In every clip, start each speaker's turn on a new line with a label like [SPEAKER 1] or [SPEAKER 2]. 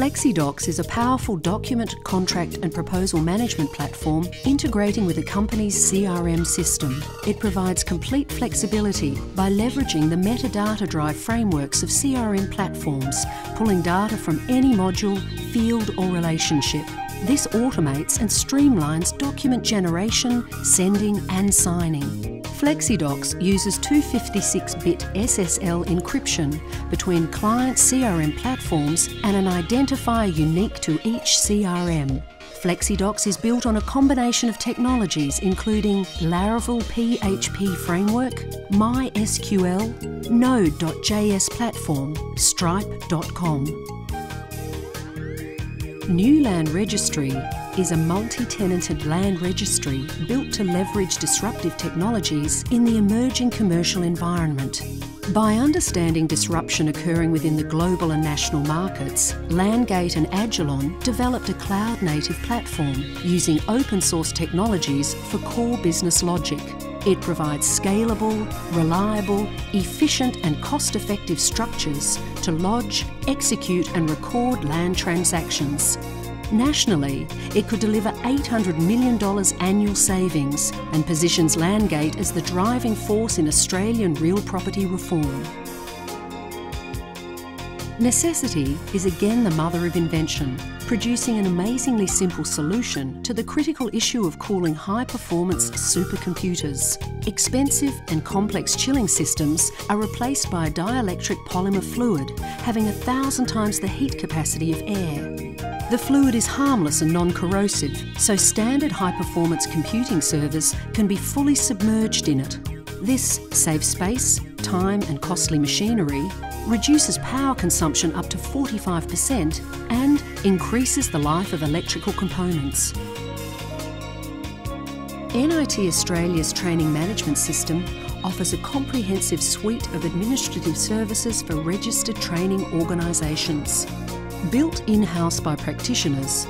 [SPEAKER 1] FlexiDocs is a powerful document, contract, and proposal management platform integrating with a company's CRM system. It provides complete flexibility by leveraging the metadata drive frameworks of CRM platforms, pulling data from any module, field, or relationship. This automates and streamlines document generation, sending, and signing. FlexiDocs uses 256-bit SSL encryption between client CRM platforms and an identifier unique to each CRM. FlexiDocs is built on a combination of technologies including Laravel PHP framework, MySQL, Node.js platform, Stripe.com. New Land Registry is a multi-tenanted land registry built to leverage disruptive technologies in the emerging commercial environment. By understanding disruption occurring within the global and national markets, Landgate and Ajilon developed a cloud-native platform using open source technologies for core business logic. It provides scalable, reliable, efficient and cost-effective structures to lodge, execute and record land transactions. Nationally, it could deliver $800 million annual savings and positions Landgate as the driving force in Australian real property reform. Necessity is again the mother of invention, producing an amazingly simple solution to the critical issue of cooling high performance supercomputers. Expensive and complex chilling systems are replaced by a dielectric polymer fluid having a thousand times the heat capacity of air. The fluid is harmless and non-corrosive, so standard high-performance computing servers can be fully submerged in it. This saves space, time and costly machinery, reduces power consumption up to 45% and increases the life of electrical components. NIT Australia's training management system offers a comprehensive suite of administrative services for registered training organisations. Built in-house by practitioners,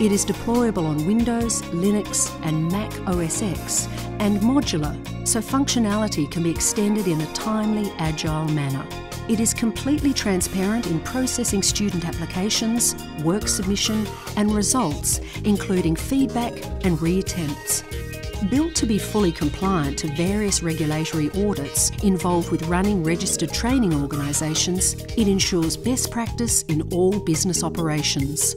[SPEAKER 1] it is deployable on Windows, Linux and Mac OS X and modular, so functionality can be extended in a timely, agile manner. It is completely transparent in processing student applications, work submission and results, including feedback and reattempts. Built to be fully compliant to various regulatory audits involved with running registered training organisations, it ensures best practice in all business operations.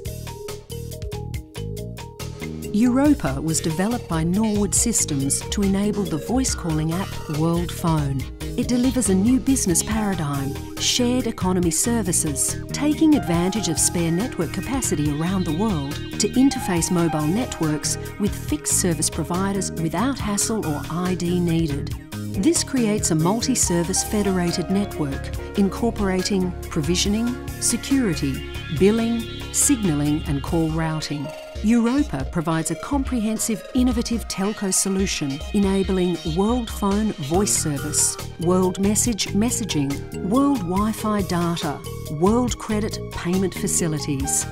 [SPEAKER 1] Europa was developed by Norwood Systems to enable the voice calling app World Phone. It delivers a new business paradigm, shared economy services, taking advantage of spare network capacity around the world to interface mobile networks with fixed service providers without hassle or ID needed. This creates a multi-service federated network incorporating provisioning, security, billing, signalling and call routing. Europa provides a comprehensive, innovative telco solution enabling World Phone voice service, World Message messaging, World Wi-Fi data, World Credit payment facilities.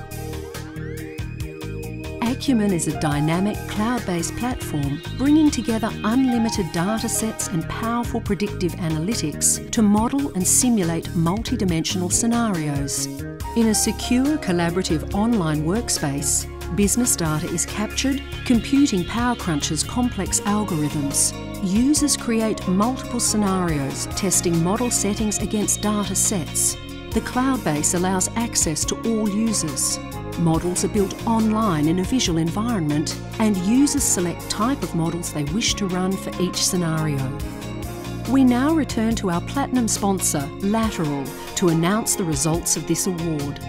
[SPEAKER 1] Akumen is a dynamic cloud-based platform bringing together unlimited data sets and powerful predictive analytics to model and simulate multidimensional scenarios. In a secure, collaborative online workspace, Business data is captured, computing power crunches complex algorithms. Users create multiple scenarios, testing model settings against data sets. The cloud base allows access to all users. Models are built online in a visual environment and users select type of models they wish to run for each scenario. We now return to our platinum sponsor, Lateral, to announce the results of this award.